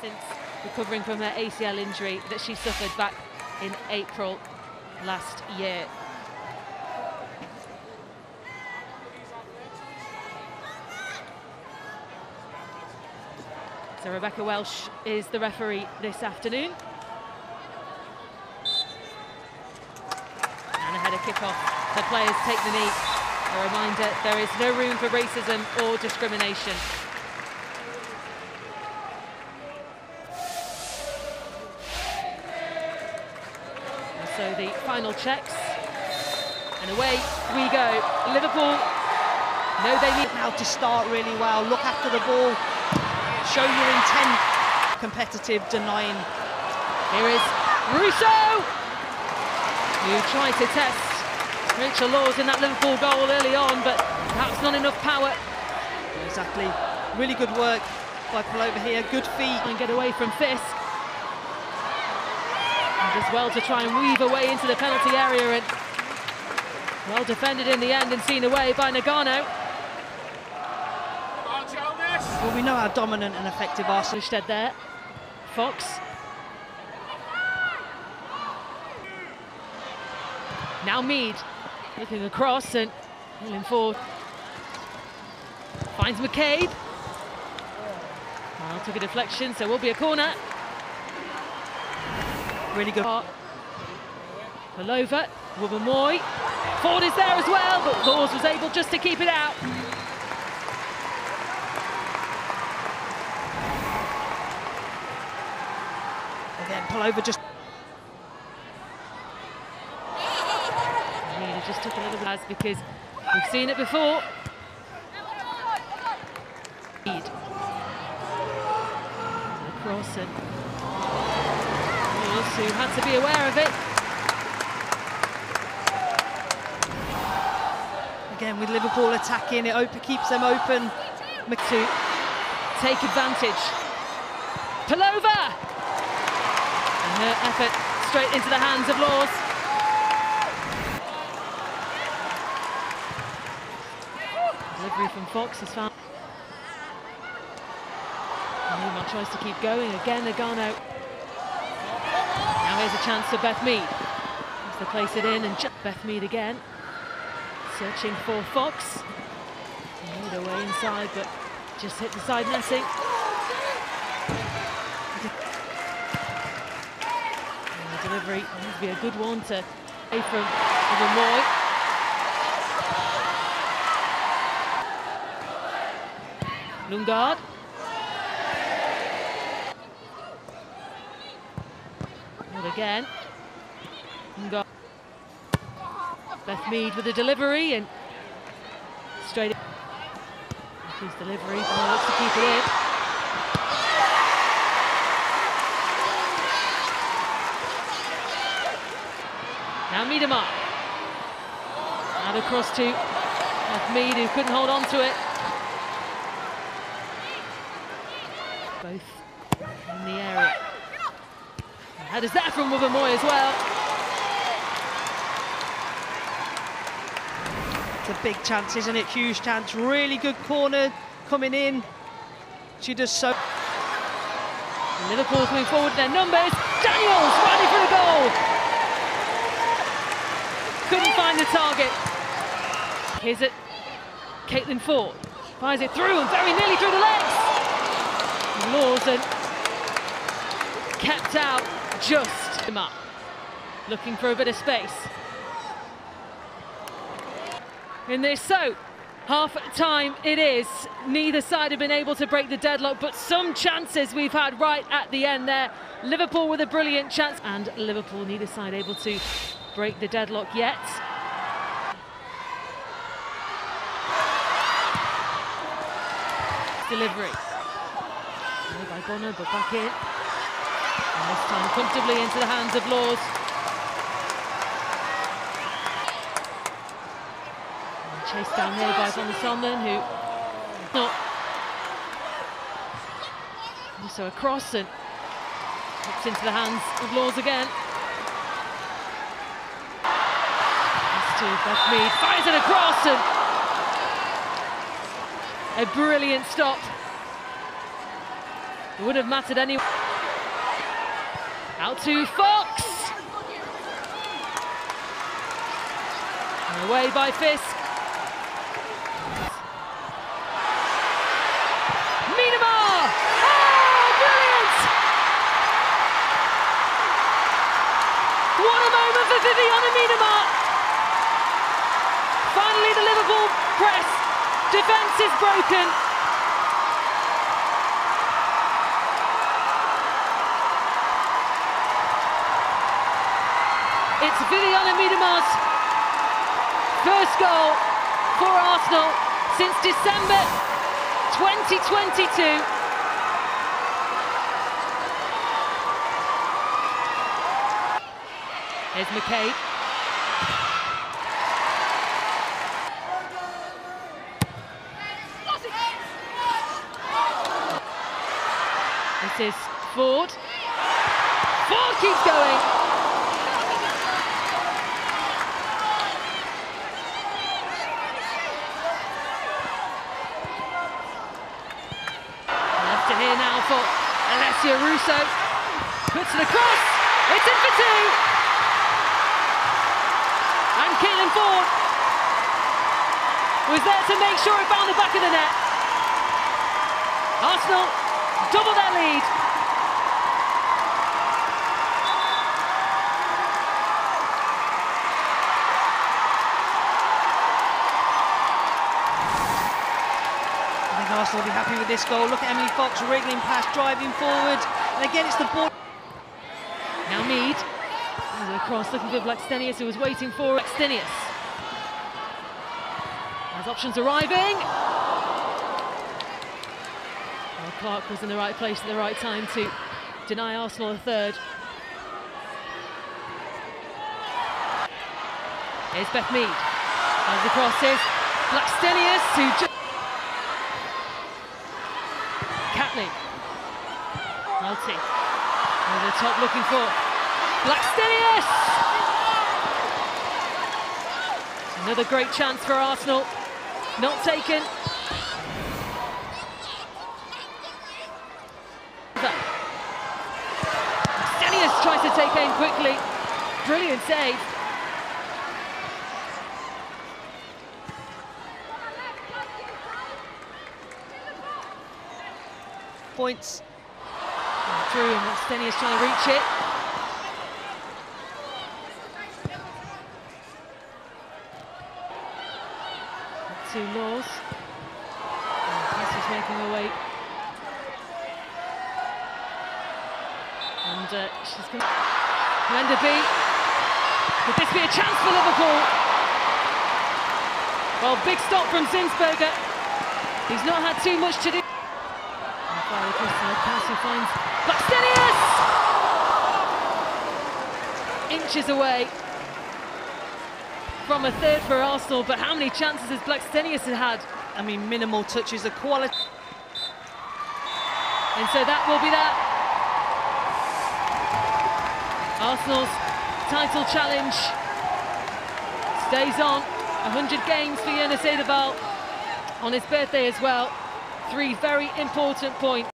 Since recovering from her ACL injury that she suffered back in April last year. So Rebecca Welch is the referee this afternoon. And ahead of kick-off, the players take the knee. A reminder, there is no room for racism or discrimination. So the final checks, and away we go. Liverpool know they need now to start really well, look after the ball, show your intent. Competitive, denying. Here is Russo, who tried to test Rachael Laws in that Liverpool goal early on, but perhaps not enough power. Exactly. Really good work by Pelova here, good feet. And get away from Fisk. As well to try and weave away into the penalty area and well defended in the end and seen away by Nagano. Well, we know how dominant and effective Arsenal. Instead there, Fox. Now Mead looking across and pulling forward. Finds McCabe. Well, took a deflection, so will be a corner. Really good. Pelova, Wubben-Moy. Foord is there as well, but Laws was able just to keep it out. Again, Pelova just Really just took a little bit because we've seen it before. Across and Who had to be aware of it. again with Liverpool attacking, it open, keeps them open. to take advantage. Pelova! And her effort straight into the hands of Laws. Delivery from Fox is found. Newman tries to keep going. Again, Nagano. Now here's a chance for Beth Mead. As place it in and Beth Mead again. Searching for Fox. Made her way inside, but just hit the side netting. And the delivery needs to be a good one to away from Moy. Lundgaard. Again. Lundgaard. Beth Mead with the delivery and straight. His delivery, but to keep it in. Now Miedema. Out across to Beth Mead, who couldn't hold on to it. Both in the area. How does that from Wubben-Moy as well? It's a big chance, isn't it? Huge chance. Really good corner coming in. She does so. Liverpool moving forward their numbers. Daniels running for the goal. Couldn't find the target. Here's it. Caitlin Foord fires it through and very nearly through the legs. Lawson kept out just him up. Looking for a bit of space. In this, so half time it is. Neither side have been able to break the deadlock, but some chances we've had right at the end there. Liverpool with a brilliant chance, and Liverpool neither side able to break the deadlock yet. Delivery. By Bonner, but back in. And this time comfortably into the hands of Laws. And chased down here by Von Sondland, who not. Also across and pops into the hands of Laws again. Beth Mead, fires it across and a brilliant stop. It would have mattered anyway. Out to Fox. And away by Fisk. Oh, brilliant! What a moment for Vivianne Miedema! Finally, the Liverpool press defence is broken. It's Vivianne Miedema's first goal for Arsenal since December 2022. Here's McCabe. This is Foord. Foord keeps going. Left to here now for Alessia Russo. Puts it across. It's in for two. And Caitlin Foord was there to make sure it found the back of the net. Arsenal double their lead. Arsenal will be happy with this goal. Look at Emily Fox wriggling past, driving forward. And again, it's the ball. Now Mead. There's a cross looking for Blackstenius who was waiting for Blackstenius. Has options arriving. Well, Clark was in the right place at the right time to deny Arsenal a third. Here's Beth Mead. As the cross is Blackstenius who just. Multi. Over the top looking for Blackstenius! Another great chance for Arsenal. Not taken. Blackstenius tries to take aim quickly. Brilliant save. Points. Through and Blackstenius trying to reach it. Two Laws. Is making her way. And uh, she's going to... Wenderby. Could this be a chance for Liverpool? Well, big stop from Zinsberger. He's not had too much to do. Far! Inches away from a third for Arsenal, but how many chances has Blackstenius had? I mean, minimal touches, the quality. And so that will be that. Arsenal's title challenge stays on. 100 games for Jonas Eidevall on his birthday as well. Three very important points.